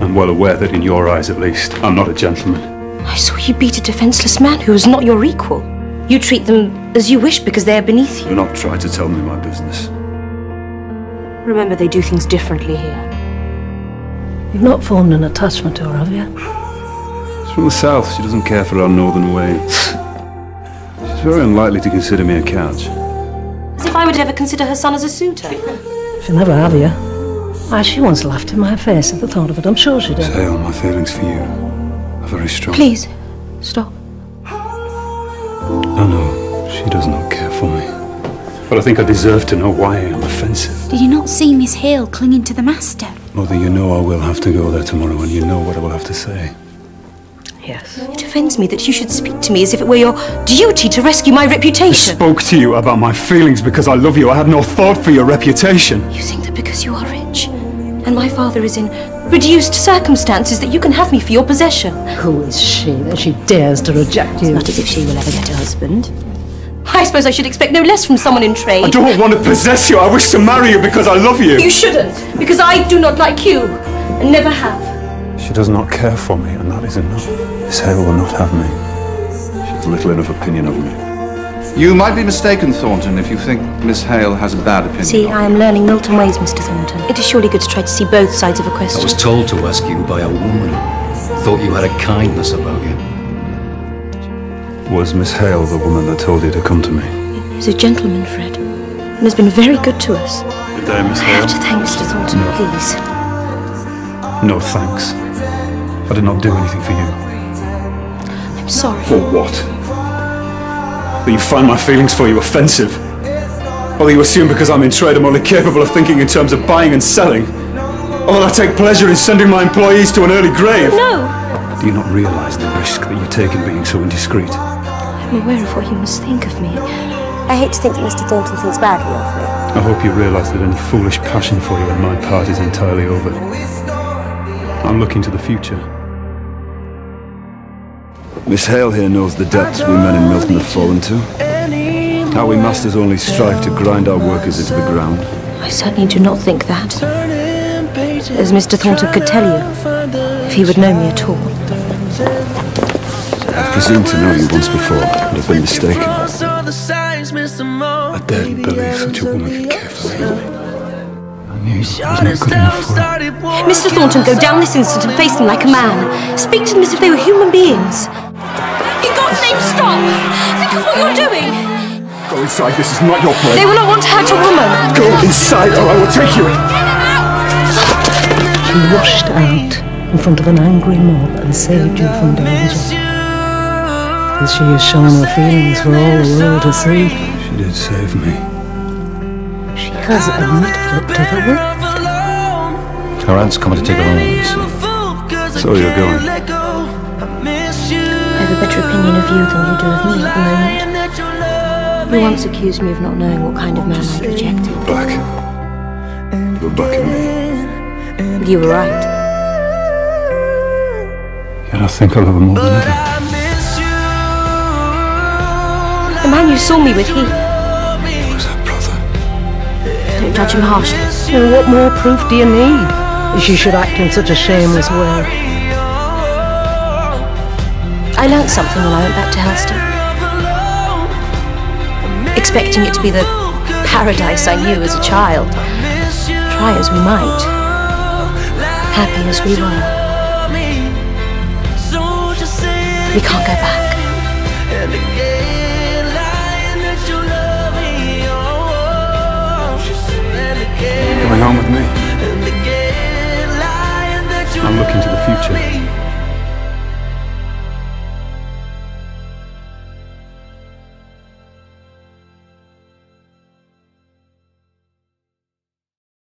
I'm well aware that in your eyes at least, I'm not a gentleman. I saw you beat a defenseless man who was not your equal. You treat them as you wish because they are beneath you. Do not try to tell me my business. Remember, they do things differently here. You've not formed an attachment to her, have you? She's from the south. She doesn't care for our northern ways. She's very unlikely to consider me a catch. As if I would ever consider her son as a suitor. She'll never have you. Why, she once laughed in my face at the thought of it. I'm sure she did. Say all my feelings for you are very strong. Please, stop. I no, she does not care for me. But I think I deserve to know why I am offensive. Did you not see Miss Hale clinging to the master? Mother, you know I will have to go there tomorrow, and you know what I will have to say. Yes. It offends me that you should speak to me as if it were your duty to rescue my reputation. I spoke to you about my feelings because I love you. I had no thought for your reputation. You think that because you are rich and my father is in reduced circumstances that you can have me for your possession. Who is she that she dares to reject you? Not as if she will ever get a husband. I suppose I should expect no less from someone in trade. I don't want to possess you. I wish to marry you because I love you. You shouldn't, because I do not like you, and never have. She does not care for me, and that is enough. Miss Hale will not have me. She has little enough opinion of me. You might be mistaken, Thornton, if you think Miss Hale has a bad opinion. See, I am learning Milton ways, Mr. Thornton. It is surely good to try to see both sides of a question. I was told to ask you by a woman. Thought you had a kindness about you. Was Miss Hale the woman that told you to come to me? He's a gentleman, Fred, and has been very good to us. Good day, Miss Hale. I have to thank Mr. Thornton, please. No thanks. I did not do anything for you. I'm sorry. For what? That you find my feelings for you offensive? Or that you assume because I'm in trade I'm only capable of thinking in terms of buying and selling? Or that I take pleasure in sending my employees to an early grave? No! Do you not realise the risk that you take in being so indiscreet? I'm aware of what you must think of me. I hate to think that Mr. Thornton thinks badly of me. I hope you realise that any foolish passion for you on my part is entirely over. I'm looking to the future. Miss Hale here knows the depths we men in Milton have fallen to. How we masters only strive to grind our workers into the ground. I certainly do not think that. As Mr. Thornton could tell you, if he would know me at all. I've presumed to know you once before, but I've been mistaken. I daren't believe such a woman could care for me. I was not good enough for her. Mr. Thornton, go down this instant and face them like a man. Speak to them as if they were human beings. In name, stop! Think of what you're doing! Go inside, this is not your place. They will not want to hurt a woman. Go inside or I will take you. She rushed out in front of an angry mob and saved you from danger. And she has shown her feelings for all the world to see. She did save me. She has admitted it to the world. Her aunt's coming to take her home, you see. So you're going. I have a better opinion of you than you do of me at the moment. You once accused me of not knowing what kind of man I'd rejected. Back. You're back at me. But you were right. Yet I think I love him more than ever. The man you saw me with, he... Was her brother? Don't judge him harshly. And what more proof do you need that she should act in such a shameless way? I learnt something when I went back to Helston. Expecting it to be the paradise I knew as a child. Try as we might. Happy as we were. We can't go back. Going home with me. I'm looking to the future.